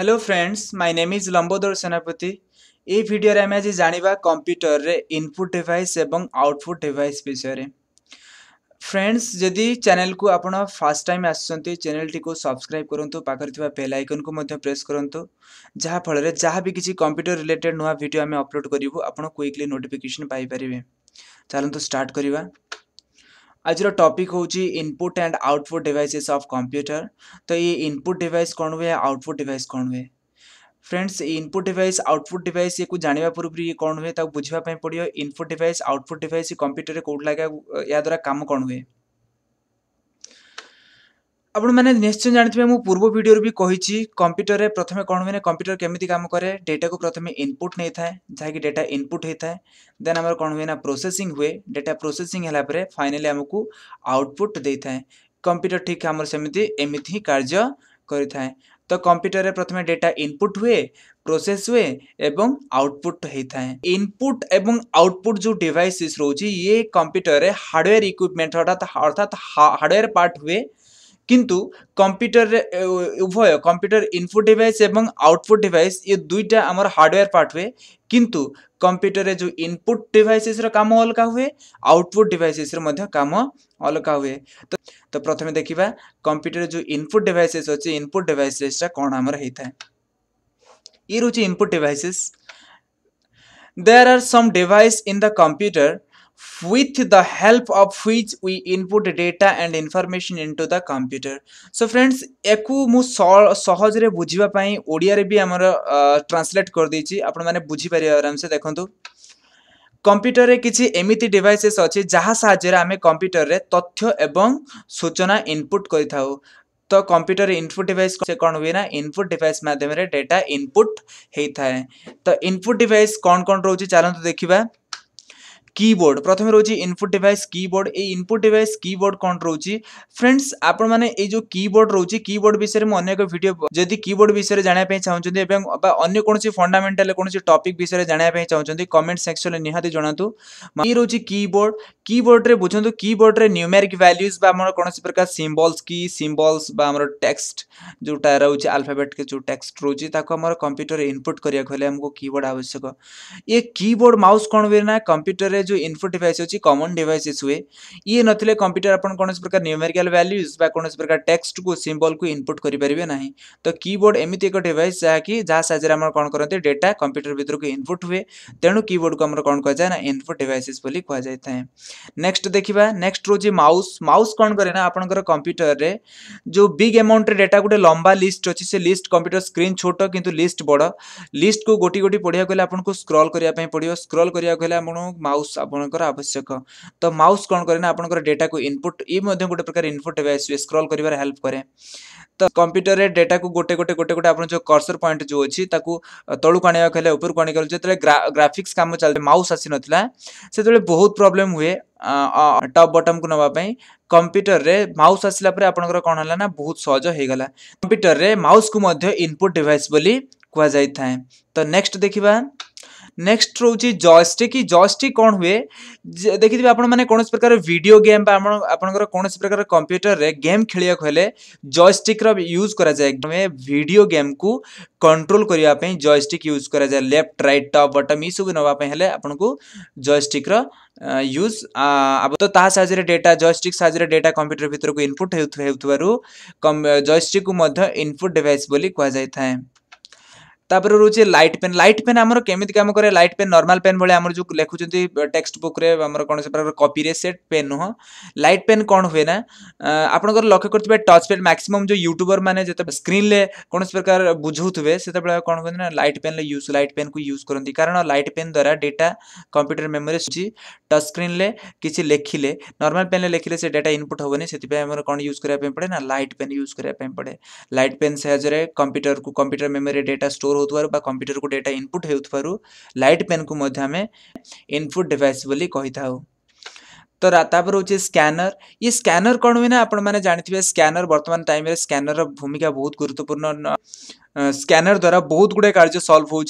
Hello friends my name is Lambodar Senapati video आम आज जाना कंप्यूटर रे इनपुट डिवाइस एवं आउटपुट डिवाइस विषय में फ्रेंड्स जदि चैनल को आप फर्स्ट टाइम आसछन्ती चैनल टी को सब्सक्राइब करूँ पाखे बेल आइकन को मध्य प्रेस करूँ जहाँफल फल भी किसी कंप्यूटर रिलेटेड नुआ भिड आम अपलोड करूँ आप क्विकली नोटिफिकेशन पाई चलो स्टार्ट करवा आज टपिक हूँ input and output devices of computer तो ये इनपुट डिवाइस कौन हुए आउटपुट डिवाइस कौन हुए friends input device output device ये जाना पूर्व ये कौन हुए ताकि बुझापी पड़ो input device output device computer Kaut लगे याद्वारा कम कौन हुए आपने निश्चय जानते मुझ पूर्व भिडियो भी कही कंप्यूटर में प्रथम कौन मैंने कंप्यूटर केमी काम कै डेटा को प्रथम इनपुट नहीं था जहाँकि डेटा इनपुट होता है देन आम कौन हुए ना प्रोसेसिंग हुए डेटा प्रोसेसिंग फाइनाली आमको आउटपुट दे था कंप्यूटर ठीक आम सेमती एमती ही कार्य करें तो कंप्यूटर में प्रथम डेटा इनपुट हुए प्रोसेस हुए एवं आउटपुट होता है इनपुट एवं आउटपुट जो डिवाइसेस रोचे ये कंप्यूटर रे हार्डवेयर इक्विपमेंट अर्थात अर्थात हार्डवेयर पार्ट हुए किंतु कंप्यूटर उभय कंप्यूटर इनपुट डिवाइस एवं आउटपुट डिवाइस ये दुईटा आम हार्डवेयर पार्ट हुए किंतु कंप्यूटर जो इनपुट डिवाइसेस रो काम अलग हुए आउटपुट डिवाइसेस रो मध्य काम अलग हुए तो तो प्रथम देखिबा कंप्यूटर जो इनपुट डिवाइसेस होचे इनपुट डिवाइसेस रे कोन हमर हेता ये रुचि input devices there are some device in the computer with the help of which we input data and information into the computer so friends ୟାକୁ ମୁଁ ସହଜରେ ବୁଝିବା ପାଇଁ ଓଡ଼ିଆରେ ବି ଆମର ଟ୍ରାନ୍ସଲେଟ୍ କରିଦେଇଛି ଆପଣମାନେ ବୁଝିପାରିବେ ଆରାମସେ ଦେଖନ୍ତୁ କମ୍ପ୍ୟୁଟରରେ କିଛି ଏମିତି ଡିଭାଇସେସ୍ ଅଛି ଯାହା ସାହାଯ୍ୟରେ ଆମେ କମ୍ପ୍ୟୁଟରରେ ତଥ୍ୟ ଏବଂ ସୂଚନା ଇନପୁଟ୍ କରିଥାଉ ତ କମ୍ପ୍ୟୁଟର ଇନପୁଟ୍ ଡିଭାଇସ୍ ସେ କ'ଣ ହୁଏ ନା ଇନପୁଟ୍ ଡିଭାଇସ୍ ମାଧ୍ୟମରେ ଡେଟା ଇନପୁଟ୍ ହେଇଥାଏ ତ ଇନପୁଟ୍ ଡିଭାଇସ୍ କ'ଣ କ'ଣ ରହୁଛି ଚାଲନ୍ତୁ ଦେଖିବା কিবোর্ড প্রথমে রয়েছে ইনপুট ডিভাইস কিবোর্ড এই ইনপুট ডিভাইস কিবোর্ড কোণ রয়েছে ফ্রেন্ডস আপনার এই যে কিবোর্ড রয়েছে কিবোর্ড বিষয়ে মু অনেক ভিডিও যদি কিবোর্ড বিষয়ে জাঁয়া চাহুন এবং বা অন্য কোণী ফন্ডামেন্টাল কোণী টপিক বিষয়ে জাঁয়া চাহুন কমেন্ট সেকশন নিহতি জনাতু ইয়ে রয়েছে কিবোর্ড কিবোর্ডে বুঝতু কিবোর্ডে ন্ୟୁমেরিক ভ্যালুজ বা আমার কোণী প্রকার সিম্বলস কি সিম্বলস বা আমার টেক্সট যেটা রয়েছে আলফাবেট যে টেক্সট রয়েছে তাকে আমার কম্পিউটর ইনপুট করা হলে আমি কিবোর্ড আবশ্যক ইয়ে কিবোর্ড মাউস কোণ হুয়ে না কম্পিউটরে जो इनपुट डिवाइस अच्छी कमन डिवाइसेस हुए ये ना कंप्यूटर आप कौन प्रकार न्यूमेरिकल वैल्यूज बा कोनोस प्रकार टेक्स्ट को सिंबल को इनपुट करें ना तो कीबोर्ड एमती एक डिवाइस जहा कि जहा साइज रे करते डेटा कंप्यूटर भितर को इनपुट हुए तेणु कीबोर्ड को हमर कह ना इनपुट डिवाइसेस कहुए नेक्स्ट देखा नेक्स्ट रोज माउस माउस कौन कैर आप कंप्यूटर में जो बिग एमाउंट डेटा गोटे लंबा लिस्ट अच्छे से लिस्ट कंप्यूटर स्क्रीन छोट कि लिस्ट बड़ लिस्ट को गोटी गोटी पढ़ाक स्क्रल आपन स्क्रल स्क्रॉल करिया माउस माउस आपंकर आवश्यक तो माउस कौन कैसे आप डेटा को इनपुट ये गोटे प्रकार इनपुट स्क्रल कर हेल्प कैसे तो कंप्यूटर रे डेटा को गोटे गोटे गोटे गोटे आपन जो कर्सर पॉइंट जो अच्छी तलू आने के ऊपर को आने जो ग्राफिक्स कम चलते माउस आसी ना से बहुत प्रॉब्लम हुए टॉप बॉटम को नापी कंप्यूटर में माउस आसापर आप कौन है ना बहुत सहज हो गला कंप्यूटर में माउस को इनपुट डिवाइस कह जाए तो नेक्स्ट देखा नेक्स्ट रोचे जयस्टिक जयस्टिक कौन हुए देखिथे आपने कौन प्रकार भिड गेम आपर कौन प्रकार कंप्यूटर रे गेम खेल जयस्टिक्र यूज कराए भिड गेम को कंट्रोल करने जयस्टिक यूज कराए लेफ्ट रईट टप बटम यू नापी आपको जयस्टिक्र यूज तो ताजे डेटा जयस्टिक साजे डेटा कंप्यूटर भितर को इनपुट हो जयस्टिक को इनपुट डिवाइस बोली कह तापर रोज लाइट पेन लाइट पेन आम कमी कम कैर लाइट पेन नर्माल पेन भाई आम जो लिखुच्च टेक्सट बुक कौन से प्रकार कपि से पेन नुह लाइट पेन कौन हुए ना आपर लक्ष्य करेंगे टच पेन मैक्सीम जो यूट्यूबर मैंने स्क्रीन में कौन से प्रकार बुझे से कौन कहते हैं light pen use light pen को यूज करती कारण लाइट पेन द्वारा data computer memory touch screen में किसी लिखिले नर्माल पेन में लिखिले से डेटा इनपुट हेनी से कौन यूज करने पड़े ना लाइट पेन यूज करने पड़े लाइट पेन साहज कंप्यूटर को computer memory data store computer को डेटा इनपुट हो लाइट पेन को इनपुट डिवाइस बोली तो तापर हूँ स्कानर ये स्कानर कौन हुए ना आप जानते हैं स्कानर बर्तमान टाइम स्कानर भूमिका बहुत गुरुत्वपूर्ण स्कानर द्वारा बहुत गुड़े कार्य सल्व हो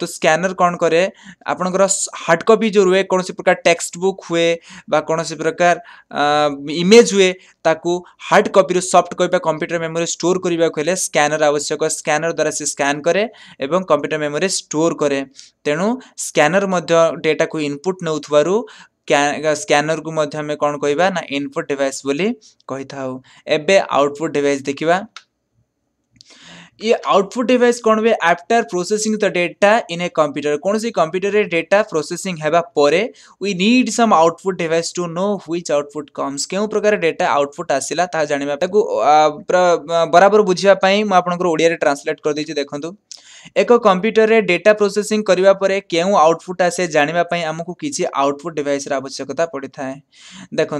तो स्कानर कौन कै आप हार्ड कपी जो रुए कौन प्रकार टेक्स्ट बुक हुए कौन सी प्रकार इमेज हुए ताको hard copy soft copy computer memory store करने स्कानर आवश्यक स्कानर द्वारा से स्कान करे कंप्यूटर मेमोरी स्टोर करे तेणु स्कानर डेटा को इनपुट नौ स्कानर को कौन कह इनपुट डिवाइस बोली कही था एवं आउटपुट डिवाइस देखा ये आउटपुट डिवाइस कौन हुए after processing the data in a computer कौन सी कंप्यूटर डेटा प्रोसेसिंग हेबा परे we need some output device to know which output comes केउ प्रकार डेटा आउटपुट आसला ता जानिबा ताकू बराबर बुझापी पई म आपनकर ओडिया रे ट्रांसलेट कर दैछि देखंतु एक कंप्यूटर में डेटा प्रोसेसिंग करने क्यों आउटपुट आसे जानापी आमको किसी आउटपुट डिवाइस आवश्यकता पड़ता है देखो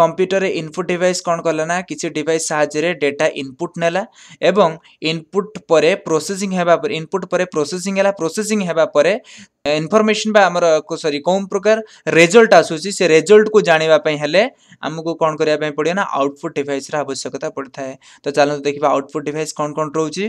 कंप्यूटर इनपुट डिवाइस कौन ना किसी डिवाइस साहजे डेटा इनपुट नाला इनपुट पर प्रोसेसींग इनपुट पर प्रोसेसींग प्रोसेसींग इनफर्मेसन सरी कौन प्रकार रेजल्ट आसूसी से रेजल्ट को जानापी हेल्ले आमको कौन करने पड़े ना आउटपुट डिवाइस आवश्यकता पड़ता है तो चलो देखा आउटपुट डिवाइस कौन कौन रोचे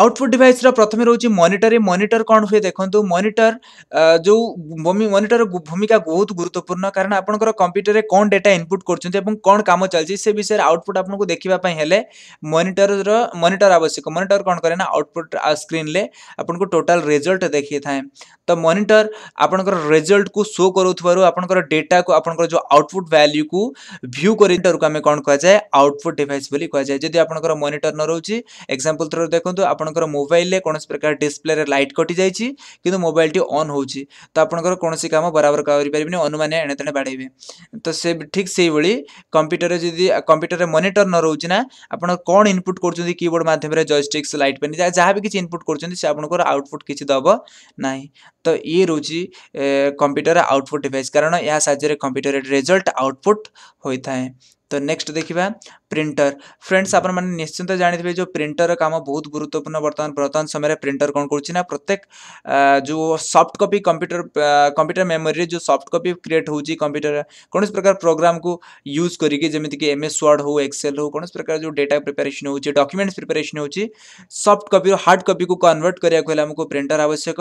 आउटपुट डिवाइस प्रथम रोचे मनिटर मनिटर कौन हुए देखो मनिटर जो मनिटर भूमिका बहुत गुरुत्वपूर्ण कारण आप कंप्यूटर में कौन डेटा इनपुट कर चलती से विषय आउटपुट आपको देखापी मनिटर रनिटर आवश्यक मनिटर कौन कैना आउटपुट स्क्रीन में आपको टोटाल रेजल्ट देखिए था तो मनिटर आपंकर रेजल्ट को शो कर डेटा को आपंकर जो आउटपुट वैल्यू को भ्यू कर कौन कहुए आउटपुट डिवाइस कहुए जदि आप मनिटर न रोचे एक्जामपल थ्रो देखो आप आपंकर मोबाइल कौन प्रकार डिस्प्ले रे लाइट कटि जा मोबाइल टी अन् हो तो आपंकर कौन काम बराबर करें अनुमान एणे तेणे बाड़े तो से ठीक से भाई कंप्यूटर जी कंप्यूटर मनिटर न रोचे ना आप कौन इनपुट करबोर्ड मध्यम जयस्टिक्स लाइट पेन जहाँ भी किसी इनपुट कर आउटपुट किसी दब ना तो ये रोज कंप्यूटर आउटपुट डिवाइस कारण यहाँ साज्य कंप्यूटर रिजल्ट आउटपुट होता है तो नेक्स्ट देखा प्रिंटर फ्रेंड्स आपश्चिंत जानते हैं जो प्रिंटर काम बहुत गुरुत्वपूर्ण बर्तमान बर्तमान समय प्रिंटर कौन करना प्रत्येक जो soft copy computer computer memory जो सफ्ट कपि क्रिएट हो कंप्यूटर कौन प्रकार प्रोग्राम को यूज करके जमीक एम एस वर्ड हूँ एक्सेल हो कौन प्रकार जो डेटा प्रिपेरेसन हो डक्यूमेंट्स प्रिपेरेसन हो सफ्ट कपि हार्ड कपी को कनवर्ट करा प्रिंटर आवश्यक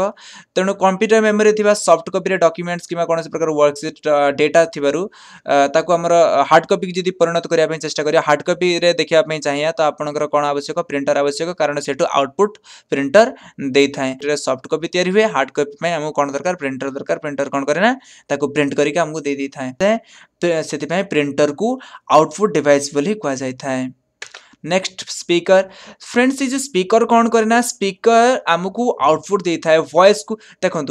तेणु कंप्यूटर मेमोरी थी सफ्ट कपि डक्यूमेंट्स कि कौन प्रकार वर्कसीट डेटा थी आम हार्ड कपि की जब परिणत करने चेस्ट कर हार्ड कपी में देखापी चाहिए तो आप आवश्यक प्रिंटर आवश्यक कारण से आउटपुट प्रिंटर देखे सफ्ट कपी या हुए हार्ड कपी आम कौन दरकार प्रिंटर दरकार प्रिंटर कौन क्या प्रिंट करके आमको दे दे था से प्रिंटर को आउटपुट डिवाइस कहुए नेक्स्ट स्पीकर फ्रेंड्स ये जो स्पीकर कौन करे ना स्पीकर आमको आउटपुट दे था वॉइस को देखो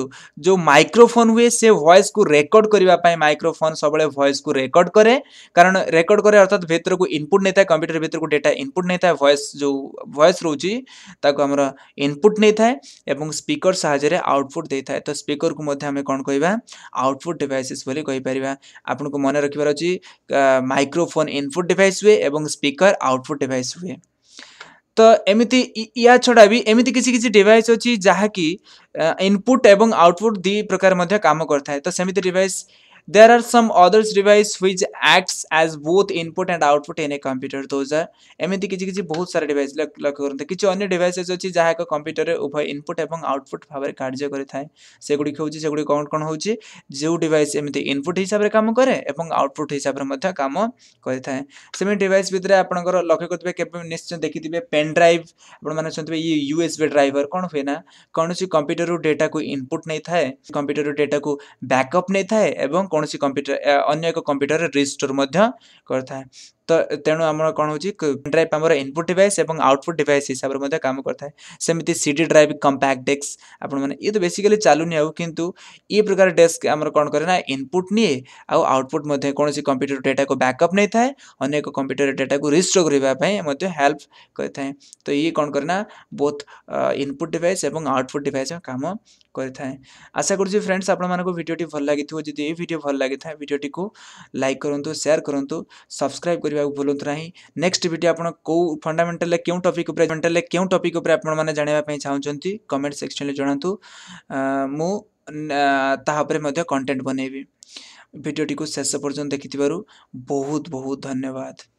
जो माइक्रोफोन हुए से वॉइस को रेकर्ड करने माइक्रोफोन सब वॉइस को रेकर्ड करे कारण रेकर्ड करे अर्थात भेतर को इनपुट नहीं था कंप्यूटर भेतर को डेटा इनपुट नहीं था वॉइस जो वॉइस रोचे आमर इनपुट नहीं था स्पीकर साहय आउटपुट दे था तो स्पीकर को आम कौन कह आउटपुट डिभाइसेस कहीपर आपन को मन रखियार अच्छी माइक्रोफोन इनपुट डिवाइस हुए और स्पीकर आउटपुट डिवाइस হয়ে তো এমিতি ইয়া ছড়াবি এমিতি কিছি কিছি ডিভাইস হচি যাহা কি ইনপুট এবং আউটপুট দি প্রকার মধ্যে কাম করতা হয় তো সেমিত device There are some other device which acts as both input and output in a computer. Those are एमती किसी किसी बहुत सारा डिवाइस लक्ष्य करते किसी अन्य डिवाइसेस अच्छी जहाँ कंप्यूटर उभय इनपुट और आउटपुट भाव में कार्य करें सेगुड़ी हूँ सेगुड़ी कौन कौन हो जो डिवाइस एमती इनपुट हिसाब से कम कै और आउटपुट हिसाब से कम करें सेम डिवाइस भितर आप लक्ष्य करेंगे केवल निश्चय देखिए पेन ड्राइव आप ये यूएसबी ड्राइवर कौन हुए ना कौन कंप्यूटर डेटा को इनपुट नहीं थाए कंप्यूटर डेटा को बैकअप नहीं थाए कौन कंप्यूटर अगर कंप्यूटर रेजिस्टर करें तो तेणु आम कौन ड्राइव आम इनपुट डिवाइस और आउटपुट डिवाइस हिसाब से कम करता है सेमती C D drive compact disc आपने तो बेसिकली चलुनि कितु ये प्रकार डेस्क आम कौन कैना इनपुट निए आउटपुट कौन से कंप्यूटर डेटा को बैकअप नहीं था अनेक कंप्यूटर डेटा को रिस्टोर करने हेल्प करें तो ये कौन करना बहुत इनपुट डिवाइस और आउटपुट डिवाइस काम करें आशा कर फ्रेंड्स आपको आपड़ोटी भल लगी जी ये भिड भल लगी भिडियो लाइक करूँ सेयार करूँ सब्सक्राइब करने करने को भूलु ना नेक्स्ट भिड आप फंडामेटाल क्यों टपिक फंडामेटाल क्यों टपिक आपने जानापी चाहते कमेंट सेक्शन में जहां मुझे कंटेन्ट भिडटी को शेष पर्यटन देखि बहुत बहुत धन्यवाद